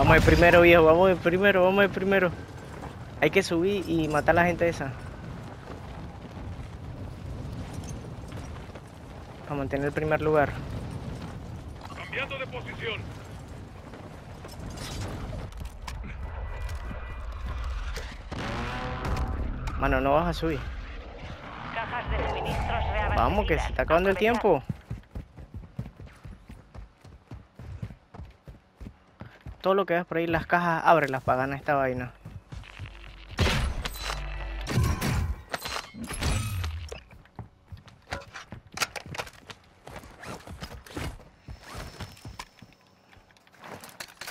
Vamos de primero, viejo, vamos de primero, vamos de primero. Hay que subir y matar a la gente esa. Para mantener el primer lugar. Cambiando de posición. Mano, no vas a subir. Cajas de suministros reabastecidas. Vamos, que se está acabando el tiempo. Todo lo que ves por ahí, las cajas, ábrelas para ganar esta vaina.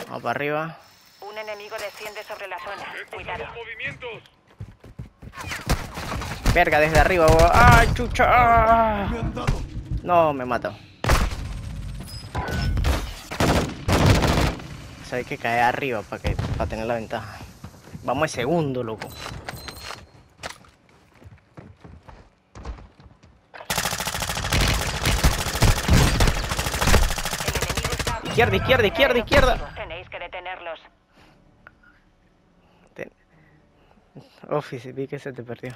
Vamos para arriba. Un enemigo desciende sobre la zona. Cuidado. Verga, desde arriba. ¡Ay, chucha! ¡Ah! No, me mató. Hay que caer arriba para que para tener la ventaja. Vamos de segundo, loco. Izquierda, izquierda, izquierda, izquierda. Tenéis que detenerlos. Ten- Office, vi que se te perdió.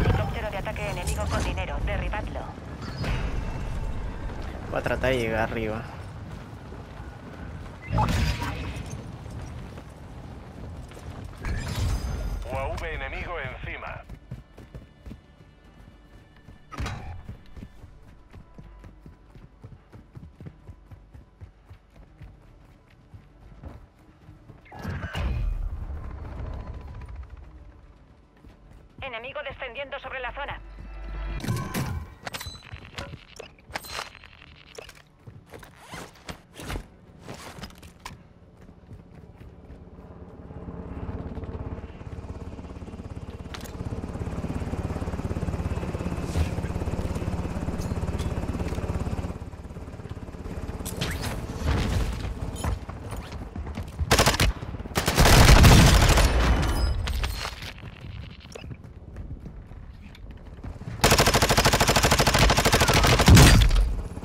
Helicóptero de ataque enemigo con dinero. Derribadlo. Voy a tratar de llegar arriba. Enemigo encima. Enemigo descendiendo sobre la zona.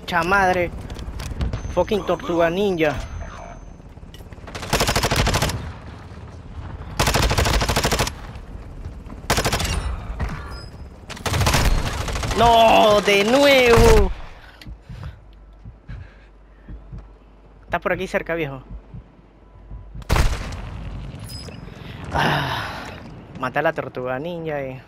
Chamadre. Fucking tortuga ninja. No, de nuevo. Estás por aquí cerca, viejo. Ah, mata a la tortuga ninja y...